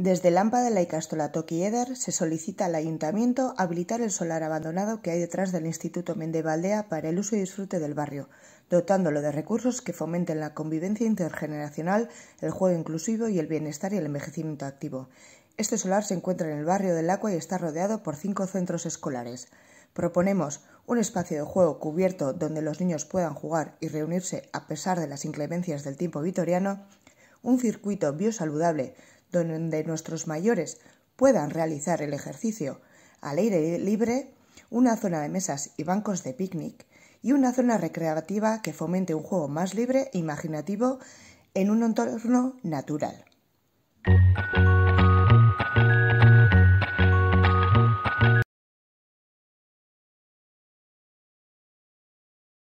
Desde Lampa de la Icastola Tokieder se solicita al Ayuntamiento habilitar el solar abandonado que hay detrás del Instituto Mendevaldea para el uso y disfrute del barrio, dotándolo de recursos que fomenten la convivencia intergeneracional, el juego inclusivo y el bienestar y el envejecimiento activo. Este solar se encuentra en el barrio del Agua y está rodeado por cinco centros escolares. Proponemos un espacio de juego cubierto donde los niños puedan jugar y reunirse a pesar de las inclemencias del tiempo vitoriano, un circuito biosaludable donde nuestros mayores puedan realizar el ejercicio al aire libre, una zona de mesas y bancos de picnic y una zona recreativa que fomente un juego más libre e imaginativo en un entorno natural.